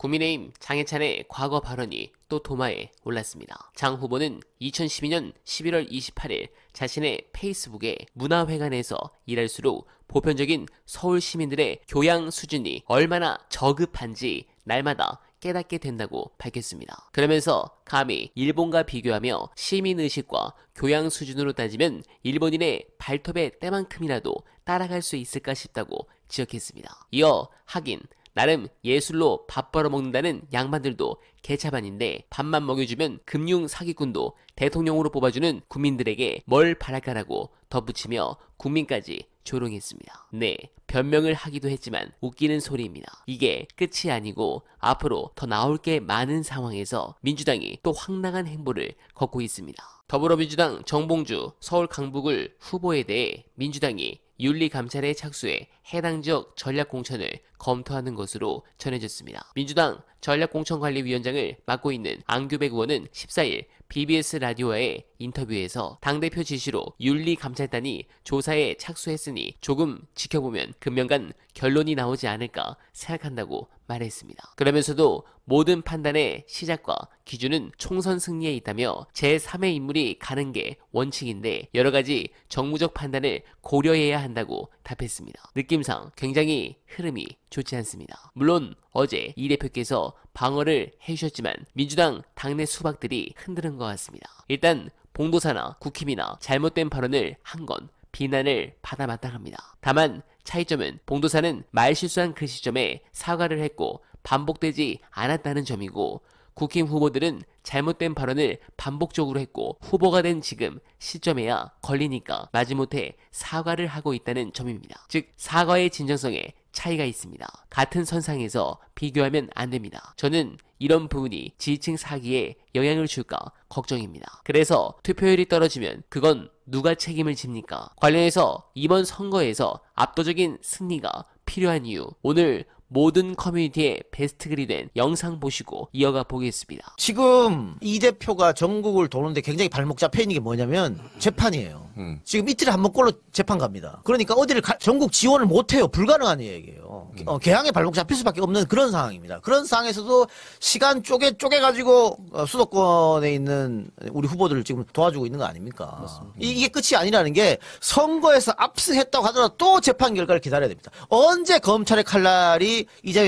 국민의힘 장해찬의 과거 발언이 또 도마에 올랐습니다. 장 후보는 2012년 11월 28일 자신의 페이스북에 문화회관에서 일할수록 보편적인 서울 시민들의 교양 수준이 얼마나 저급한지 날마다 깨닫게 된다고 밝혔습니다. 그러면서 감히 일본과 비교하며 시민의식과 교양 수준으로 따지면 일본인의 발톱의 때만큼이라도 따라갈 수 있을까 싶다고 지적했습니다. 이어 하긴 나름 예술로 밥 벌어먹는다는 양반들도 개차반인데 밥만 먹여주면 금융 사기꾼도 대통령으로 뽑아주는 국민들에게 뭘 바랄까라고 덧붙이며 국민까지 조롱했습니다. 네, 변명을 하기도 했지만 웃기는 소리입니다. 이게 끝이 아니고 앞으로 더 나올 게 많은 상황에서 민주당이 또 황당한 행보를 걷고 있습니다. 더불어민주당 정봉주 서울 강북을 후보에 대해 민주당이 윤리감찰에 착수해 해당 지역 전략공천을 검토하는 것으로 전해졌습니다. 민주당 전략공천관리위원장을 맡고 있는 안규백 의원은 14일 BBS 라디오와의 인터뷰에서 당대표 지시로 윤리감찰단이 조사에 착수했으니 조금 지켜보면 금년간 결론이 나오지 않을까 생각한다고 말했습니다. 그러면서도 모든 판단의 시작과 기준은 총선 승리에 있다며 제3의 인물이 가는 게 원칙인데 여러 가지 정무적 판단을 고려해야 한다고 답했습니다. 느낌상 굉장히 흐름이 좋지 않습니다. 물론 어제 이 대표께서 방어를 해주셨지만 민주당 당내 수박들이 흔드는 것 같습니다. 일단 봉도사나 국힘이나 잘못된 발언을 한 건 비난을 받아 마땅합니다. 다만 차이점은 봉도사는 말 실수한 그 시점에 사과를 했고 반복되지 않았다는 점이고 국힘 후보들은 잘못된 발언을 반복적으로 했고 후보가 된 지금 시점에야 걸리니까 마지못해 사과를 하고 있다는 점입니다. 즉 사과의 진정성에 차이가 있습니다. 같은 선상에서 비교하면 안 됩니다. 저는 이런 부분이 지지층 사기에 영향을 줄까 걱정입니다. 그래서 투표율이 떨어지면 그건 누가 책임을 집니까? 관련해서 이번 선거에서 압도적인 승리가 필요한 이유 오늘 모든 커뮤니티의 베스트 글이 된 영상 보시고 이어가 보겠습니다. 지금 이 대표가 전국을 도는데 굉장히 발목 잡혀 있는 게 뭐냐면 재판이에요. 음. 지금 이틀에 한 번꼴로 재판 갑니다. 그러니까 어디를 가- 전국 지원을 못 해요. 불가능한 얘기예요. 어, 개항에 발목 잡힐 수밖에 없는 그런 상황입니다. 그런 상황에서도 시간 쪼개 쪼개 가지고 어, 수도권에 있는 우리 후보들을 지금 도와주고 있는 거 아닙니까? 이, 이게 끝이 아니라는 게 선거에서 압승했다고 하더라도 또 재판 결과를 기다려야 됩니다. 언제 검찰의 칼날이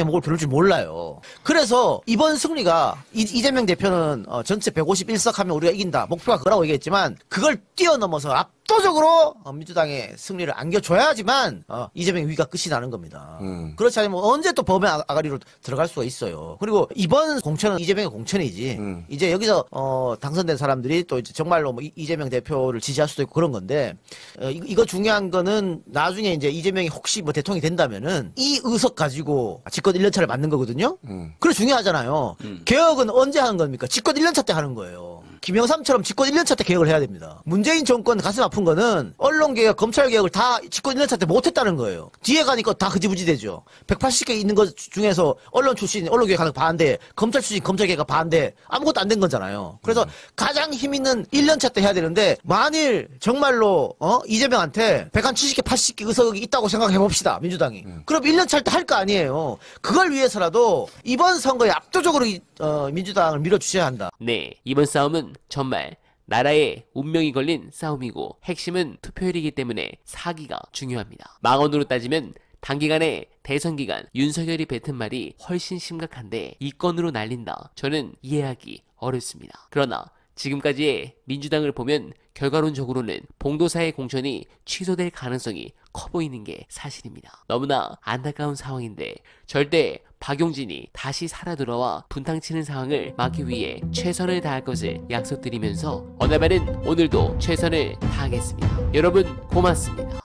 목을 베를 줄 몰라요. 그래서 이번 승리가 이, 이재명 대표는 어, 전체 151석 하면 우리가 이긴다. 목표가 그거라고 얘기했지만 그걸 뛰어넘어서 압도적으로 어, 민주당의 승리를 안겨줘야지만 어, 이재명 위기가 끝이 나는 겁니다. 음. 그렇지 않으면 언제 또 법의 아- 아가리로 들어갈 수가 있어요. 그리고 이번 공천은 이재명의 공천이지. 음. 이제 여기서 어, 당선된 사람들이 또 이제 정말로 뭐 이- 이재명 대표를 지지할 수도 있고 그런 건데 어, 이- 이거 중요한 거는 나중에 이제 이재명이 혹시 뭐 대통령이 된다면은 이 의석 가지고 집권 1년 차를 맞는 거거든요. 음. 그래 중요하잖아요. 개혁은 언제 하는 겁니까? 집권 1년 차 때 하는 거예요. 김영삼처럼 집권 1년차 때 개혁을 해야 됩니다. 문재인 정권 가슴 아픈 거는 언론 개혁, 검찰 개혁을 다 집권 1년차 때 못했다는 거예요. 뒤에 가니까 다 흐지부지 되죠. 180개 있는 것 중에서 언론 출신, 언론 개혁 하는 거 반대, 검찰 출신, 검찰 개혁 반대, 아무것도 안 된 거잖아요. 그래서 가장 힘 있는 1년차 때 해야 되는데, 만일 정말로, 어? 이재명한테 170개, 80개 의석이 있다고 생각해 봅시다. 민주당이. 그럼 1년차 때 할 거 아니에요. 그걸 위해서라도 이번 선거에 압도적으로 이- 어, 민주당을 밀어주셔야 한다. 네, 이번 싸움은 정말 나라의 운명이 걸린 싸움이고 핵심은 투표율이기 때문에 사기가 중요합니다. 망언으로 따지면 단기간에 대선 기간 윤석열이 뱉은 말이 훨씬 심각한데 이 건으로 날린다. 저는 이해하기 어렵습니다. 그러나 지금까지의 민주당을 보면 결과론적으로는 봉도사의 공천이 취소될 가능성이 커 보이는 게 사실입니다. 너무나 안타까운 상황인데 절대 박용진이 다시 살아 돌아와 분탕치는 상황을 막기 위해 최선을 다할 것을 약속드리면서 어나발은 오늘도 최선을 다하겠습니다. 여러분 고맙습니다.